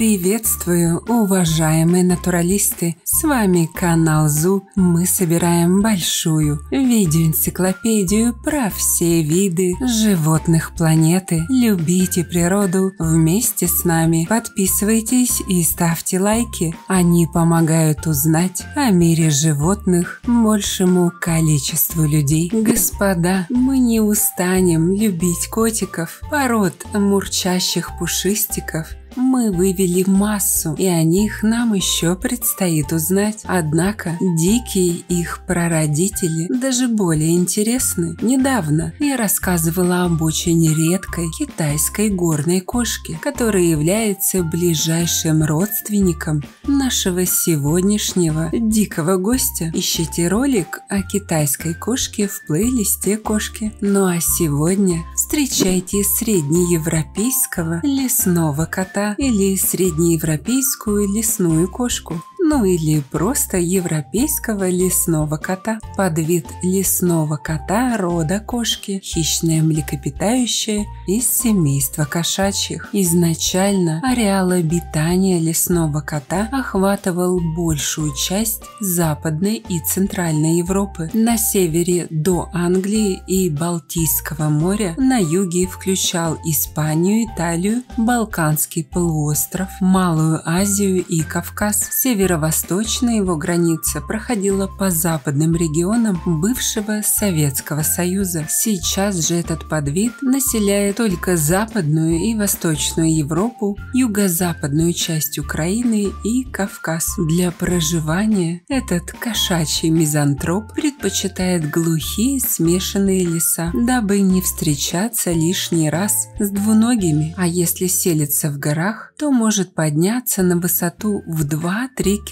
Приветствую, уважаемые натуралисты! С вами канал ЗУ. Мы собираем большую видеоэнциклопедию про все виды животных планеты. Любите природу вместе с нами. Подписывайтесь и ставьте лайки. Они помогают узнать о мире животных большему количеству людей. Господа, мы не устанем любить котиков, пород мурчащих пушистиков мы вывели массу, и о них нам еще предстоит узнать. Однако дикие их прародители даже более интересны. Недавно я рассказывала об очень редкой китайской горной кошке, которая является ближайшим родственником нашего сегодняшнего дикого гостя. Ищите ролик о китайской кошке в плейлисте кошки. Ну а сегодня встречайте среднеевропейского лесного кота кота или среднеевропейскую лесную кошку ну или просто европейского лесного кота. Подвид лесного кота рода кошки, хищное млекопитающее из семейства кошачьих. Изначально ареал обитания лесного кота охватывал большую часть Западной и Центральной Европы. На севере до Англии и Балтийского моря, на юге включал Испанию, Италию, Балканский полуостров, Малую Азию и Кавказ. Северо Северо-восточная его граница проходила по западным регионам бывшего Советского Союза. Сейчас же этот подвид населяет только западную и восточную Европу, юго-западную часть Украины и Кавказ. Для проживания этот кошачий мизантроп предпочитает глухие смешанные леса, дабы не встречаться лишний раз с двуногими. А если селится в горах, то может подняться на высоту в 2-3 километра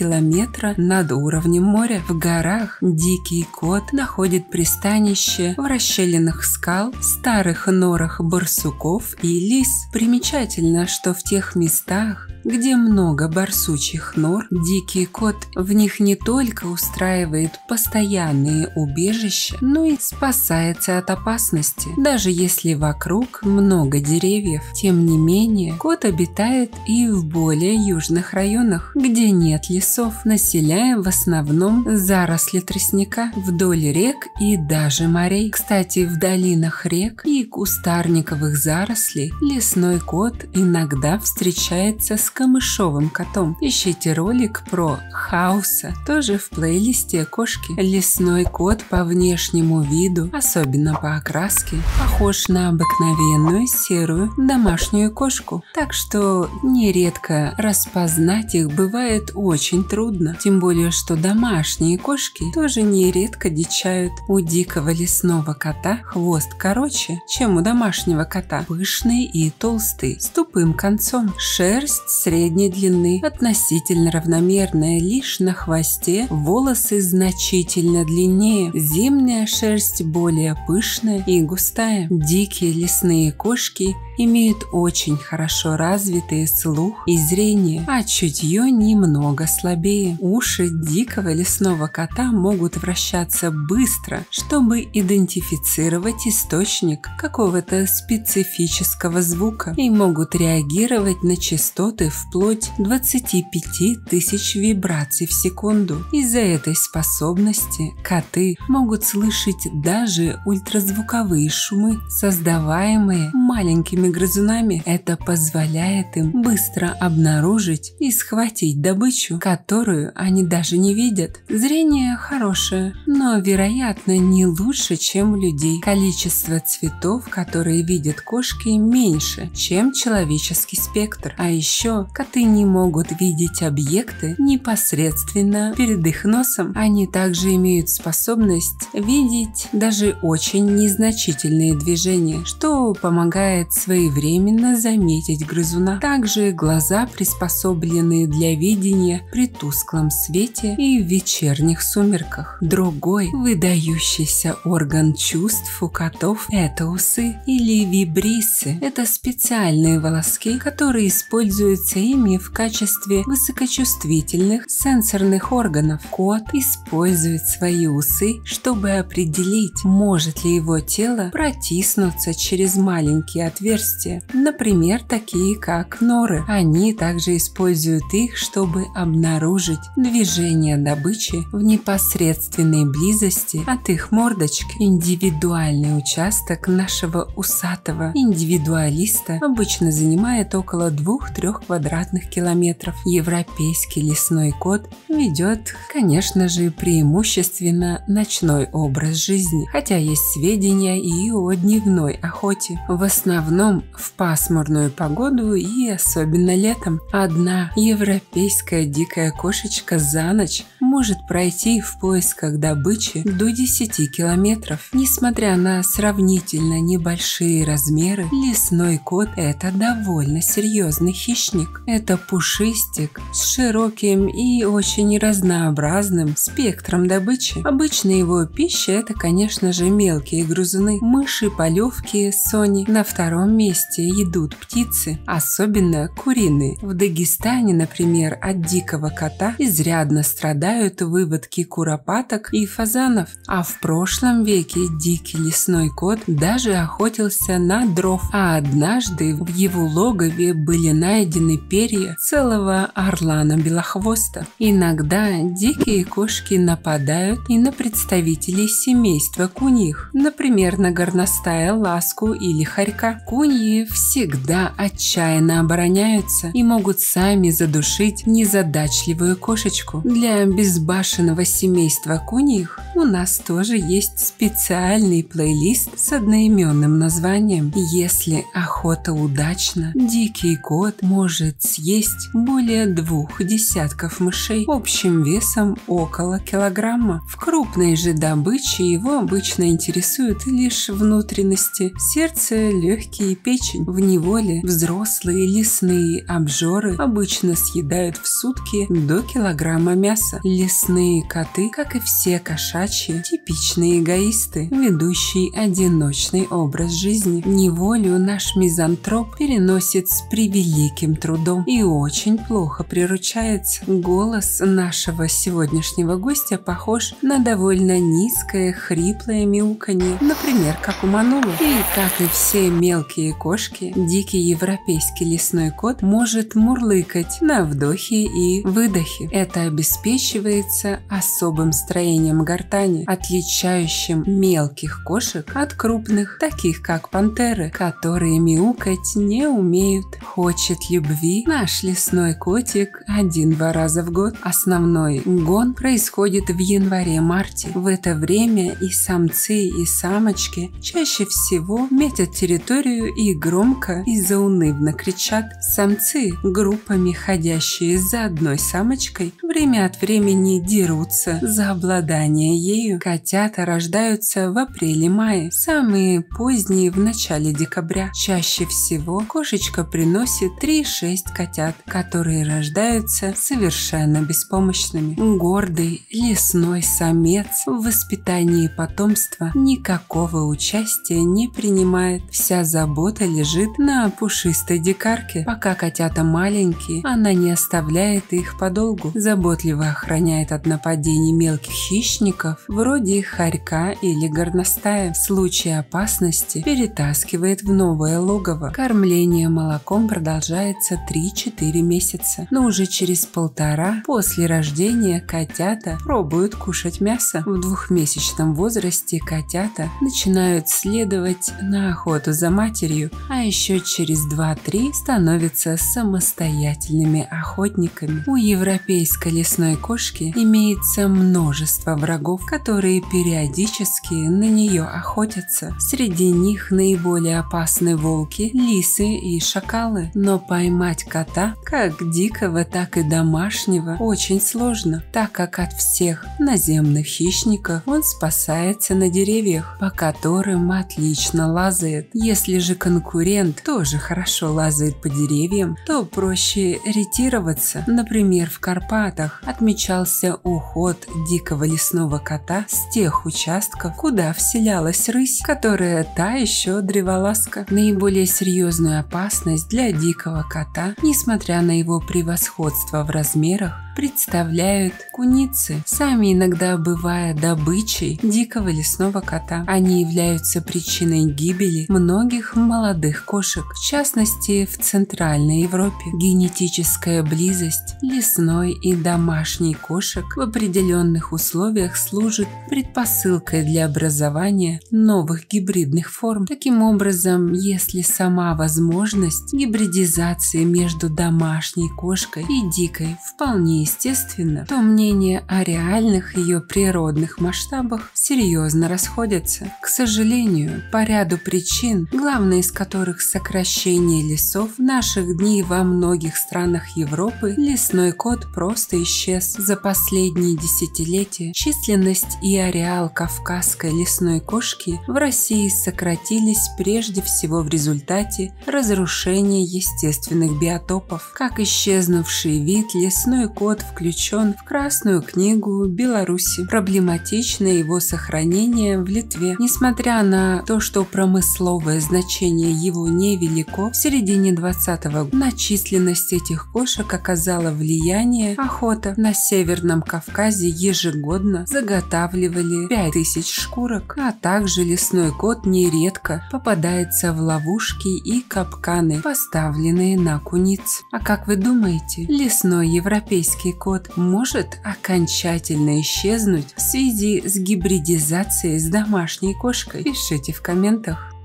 над уровнем моря. В горах дикий кот находит пристанище в расщелинах скал, старых норах барсуков и лис. Примечательно, что в тех местах, где много барсучьих нор, дикий кот в них не только устраивает постоянные убежища, но и спасается от опасности. Даже если вокруг много деревьев, тем не менее кот обитает и в более южных районах, где нет лесов, населяя в основном заросли тростника вдоль рек и даже морей. Кстати, в долинах рек и кустарниковых зарослей лесной кот иногда встречается с камышовым котом. Ищите ролик про Хауса, тоже в плейлисте кошки. Лесной кот по внешнему виду, особенно по окраске, похож на обыкновенную серую домашнюю кошку. Так что нередко распознать их бывает очень трудно. Тем более, что домашние кошки тоже нередко дичают. У дикого лесного кота хвост короче, чем у домашнего кота. Пышный и толстый, с тупым концом. Шерсть средней длины, относительно равномерная лишь на хвосте, волосы значительно длиннее, зимняя шерсть более пышная и густая. Дикие лесные кошки имеют очень хорошо развитый слух и зрение, а чутье немного слабее. Уши дикого лесного кота могут вращаться быстро, чтобы идентифицировать источник какого-то специфического звука и могут реагировать на частоты вплоть 25 тысяч вибраций в секунду. Из-за этой способности коты могут слышать даже ультразвуковые шумы, создаваемые маленькими грызунами. Это позволяет им быстро обнаружить и схватить добычу, которую они даже не видят. Зрение хорошее, но, вероятно, не лучше, чем у людей. Количество цветов, которые видят кошки, меньше, чем человеческий спектр. А еще коты не могут видеть объекты непосредственно перед их носом. Они также имеют способность видеть даже очень незначительные движения, что помогает своим своевременно заметить грызуна. Также глаза приспособлены для видения при тусклом свете и в вечерних сумерках. Другой выдающийся орган чувств у котов – это усы или вибрисы. Это специальные волоски, которые используются ими в качестве высокочувствительных сенсорных органов. Кот использует свои усы, чтобы определить, может ли его тело протиснуться через маленькие отверстия отверстия, например, такие как норы. Они также используют их, чтобы обнаружить движение добычи в непосредственной близости от их мордочки. Индивидуальный участок нашего усатого индивидуалиста обычно занимает около 2-3 квадратных километров. Европейский лесной кот ведет, конечно же, преимущественно ночной образ жизни, хотя есть сведения и о дневной охоте. В основном в пасмурную погоду и особенно летом. Одна европейская дикая кошечка за ночь может пройти в поисках добычи до 10 километров. Несмотря на сравнительно небольшие размеры, лесной кот – это довольно серьезный хищник. Это пушистик с широким и очень разнообразным спектром добычи. Обычно его пища – это, конечно же, мелкие грызуны, мыши, полевки, сони. На втором месте идут птицы, особенно куриные. В Дагестане, например, от дикого кота изрядно страдают выводки куропаток и фазанов, а в прошлом веке дикий лесной кот даже охотился на дров, а однажды в его логове были найдены перья целого орлана белохвоста. Иногда дикие кошки нападают и на представителей семейства куньих, например, на горностая ласку или хорька. Куньи всегда отчаянно обороняются и могут сами задушить незадачливую кошечку. Для безбашенного семейства куньих у нас тоже есть специальный плейлист с одноименным названием. Если охота удачна, дикий кот может съесть более двух десятков мышей общим весом около килограмма. В крупной же добыче его обычно интересуют лишь внутренности, сердце, легкие и печень. В неволе взрослые лесные обжоры обычно съедают в сутки до килограмма мяса. Лесные коты, как и все кошачьи, типичные эгоисты, ведущие одиночный образ жизни. Неволю наш мизантроп переносит с превеликим трудом и очень плохо приручается. Голос нашего сегодняшнего гостя похож на довольно низкое хриплое мяуканье, например, как у Манула. И, как и все мелкие кошки, дикий европейский лесной кот может мурлыкать на вдохе и выдохе. Это обеспечивается особым строением гортани, отличающим мелких кошек от крупных, таких как пантеры, которые мяукать не умеют. Хочет любви наш лесной котик один-два раза в год. Основной гон происходит в январе-марте. В это время и самцы, и самочки чаще всего метят территорию и громко и заунывно кричат. Самцы, группами ходящие за одной самочкой, время от времени дерутся за обладание ею. Котята рождаются в апреле-мае, самые поздние в начале декабря. Чаще всего кошечка приносит 3-6 котят, которые рождаются совершенно беспомощными. Гордый лесной самец в воспитании потомства никакого участия не принимает. Вся забота лежит на пушистой дикарке. Пока котята маленькие, она не оставляет их подолгу. Заботливо охраняет от нападений мелких хищников, вроде хорька или горностая. В случае опасности перетаскивает в новое логово. Кормление молоком продолжается 3-4 месяца, но уже через полтора после рождения котята пробуют кушать мясо. В двухмесячном возрасте котята начинают следовать на охоту за матерью, а еще через 2-3 становятся самостоятельными охотниками. У европейской лесной кошки имеется множество врагов, которые периодически на нее охотятся. Среди них наиболее опасны волки, лисы и шакалы. Но поймать кота, как дикого, так и домашнего, очень сложно, так как от всех наземных хищников он спасается на деревьях, по которым отлично лазает. Если же конкурент тоже хорошо лазает по деревьям, то проще ретироваться. Например, в Карпатах отмечался уход дикого лесного кота с тех участков, куда вселялась рысь, которая та еще древолазка. Наиболее серьезную опасность для дикого кота, несмотря на его превосходство в размерах, представляют куницы, сами иногда бывая добычей дикого лесного кота. Они являются причиной гибели многих молодых кошек, в частности в Центральной Европе. Генетическая близость лесной и домашней кошек в определенных условиях служит предпосылкой для образования новых гибридных форм. Таким образом, если сама возможность гибридизации между домашней кошкой и дикой вполне естественна, то мнения о реальных ее природных масштабах серьезно расходятся. К сожалению, по ряду причин, главной из которых сокращение лесов, в наших дней во многих странах Европы лесной кот просто исчез. За последние десятилетия численность и ареал кавказской лесной кошки в России сократились прежде всего в результате разрушения естественных биотопов. Как исчезнувший вид, лесной кот включен в Красную книгу Беларуси. Проблематично его сохранение в Литве. Несмотря на то, что промысловое значение его невелико, в середине 20 года на численность этих кошек оказала влияние охота. На Северном Кавказе ежегодно заготавливали 5000 шкурок, а также лесной кот нередко попадается в ловушки и капканы, поставленные на куниц. А как вы думаете, лесной европейский кот может окончательно исчезнуть в связи с гибридизацией с домашней кошкой? Пишите в комментах.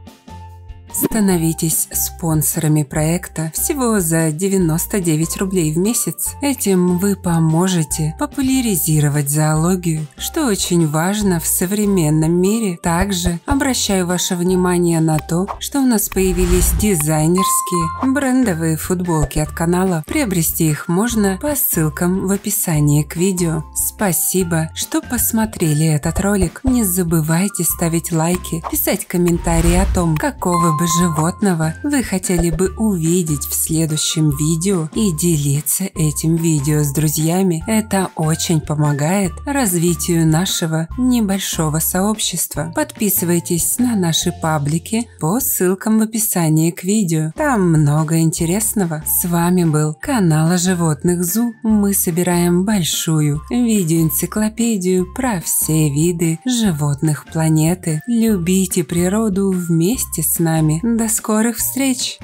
Становитесь спонсорами проекта всего за 99 рублей в месяц. Этим вы поможете популяризировать зоологию, что очень важно в современном мире. Также обращаю ваше внимание на то, что у нас появились дизайнерские брендовые футболки от канала. Приобрести их можно по ссылкам в описании к видео. Спасибо, что посмотрели этот ролик. Не забывайте ставить лайки, писать комментарии о том, какого бы бы животного вы хотели бы увидеть в следующем видео и делиться этим видео с друзьями. Это очень помогает развитию нашего небольшого сообщества. Подписывайтесь на наши паблики по ссылкам в описании к видео. Там много интересного. С вами был канал о животных ЗУ. Мы собираем большую видеоэнциклопедию про все виды животных планеты. Любите природу вместе с нами вами. До скорых встреч!